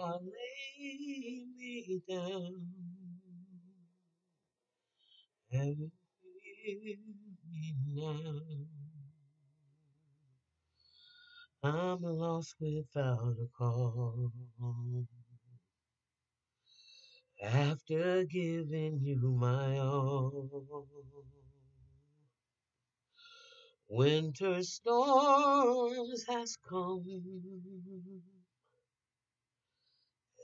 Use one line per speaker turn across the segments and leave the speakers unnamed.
I lay me down, heaven me now. I'm lost without a call. After giving you my all, winter storms has come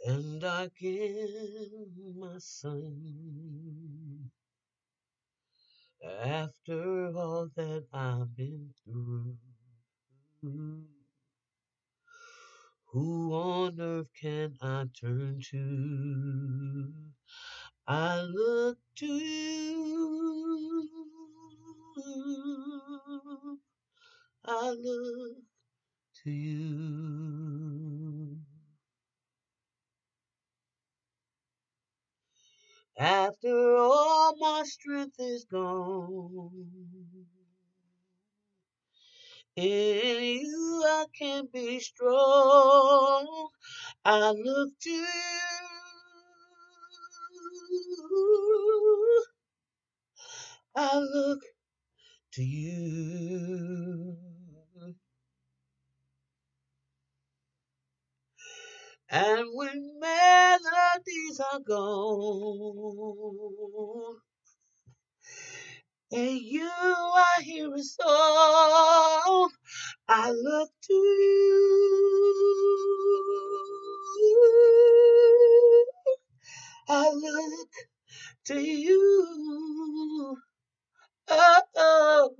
and darkened my sun. After all that I've been through, who on earth can I turn to? I look to you. I look to you. My strength is gone, in you I can be strong. I look to you. I look to you. And when melodies are gone, and you I hear a song, I look to you. I look to you. Oh. oh.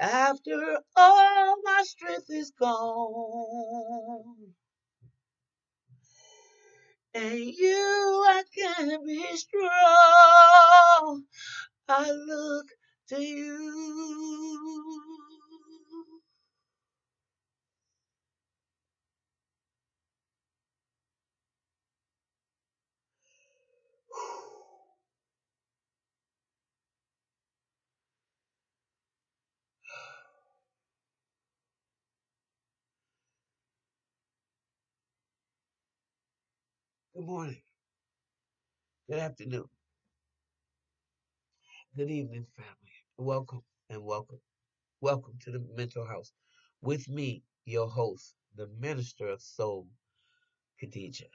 After all my strength is gone, and you I can be strong. I look to you. Good morning. Good afternoon. Good evening, family. Welcome and welcome. Welcome to the mental house with me, your host, the minister of soul, Khadijah.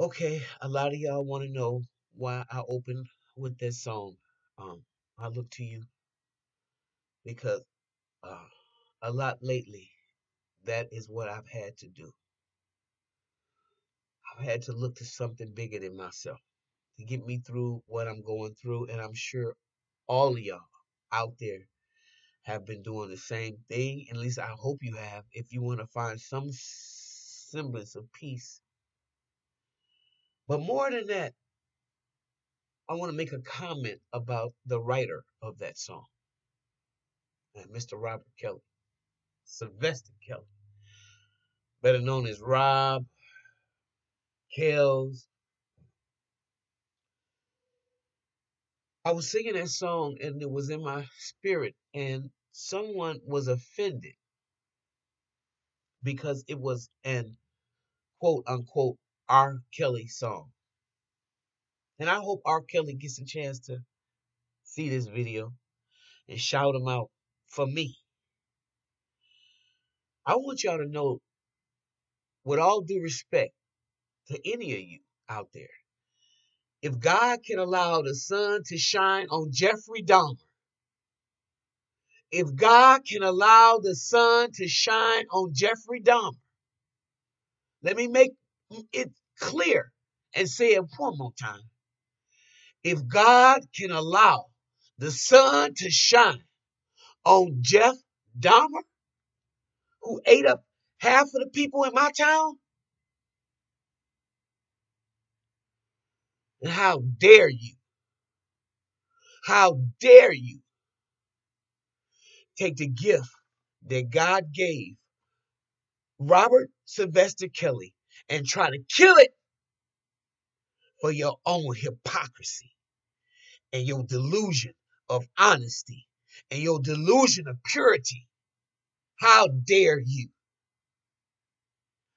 Okay, a lot of y'all want to know why I opened with this song. Um, I look to you because uh, a lot lately, that is what I've had to do. Had to look to something bigger than myself to get me through what I'm going through, and I'm sure all of y'all out there have been doing the same thing. At least I hope you have. If you want to find some semblance of peace but more than that, I want to make a comment about the writer of that song, uh, Mr. Robert Kelly, Sylvester Kelly, better known as Rob Kells. I was singing that song and it was in my spirit, and someone was offended because it was an quote unquote R. Kelly song. And I hope R. Kelly gets a chance to see this video and shout him out for me. I want y'all to know, with all due respect to any of you out there, if God can allow the sun to shine on Jeffrey Dahmer, if God can allow the sun to shine on Jeffrey Dahmer, let me make it clear and say it one more time. If God can allow the sun to shine on Jeff Dahmer, who ate up half of the people in my town, then how dare you? How dare you take the gift that God gave Robert Sylvester Kelly and try to kill it for your own hypocrisy and your delusion of honesty and your delusion of purity. How dare you?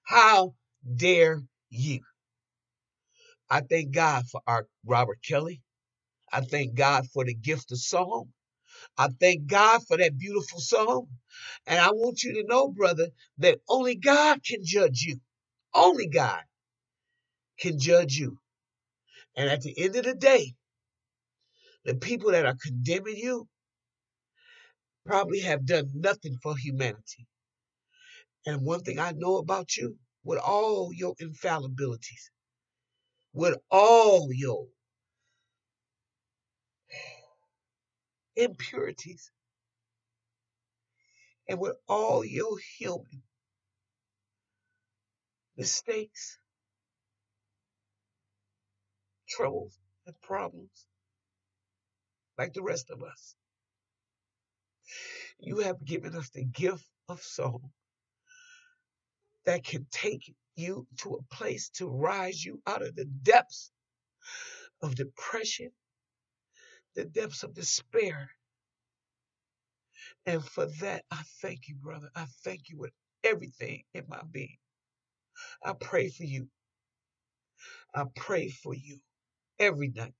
How dare you? I thank God for our Robert Kelly. I thank God for the gift of song. I thank God for that beautiful song. And I want you to know, brother, that only God can judge you. Only God can judge you. And at the end of the day, the people that are condemning you probably have done nothing for humanity. And one thing I know about you, with all your infallibilities, with all your impurities, and with all your human mistakes, troubles, and problems, like the rest of us, you have given us the gift of song that can take you to a place to rise you out of the depths of depression, the depths of despair. And for that, I thank you, brother. I thank you with everything in my being. I pray for you. I pray for you every night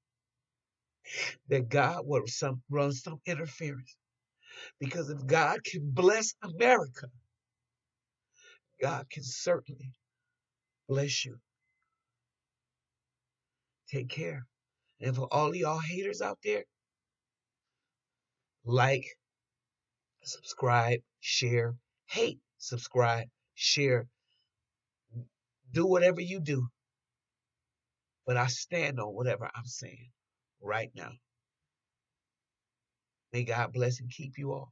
that God will some, run some interference. Because if God can bless America, God can certainly bless you. Take care. And for all y'all haters out there, like, subscribe, share, hate, subscribe, share. Do whatever you do. But I stand on whatever I'm saying right now. May God bless and keep you all.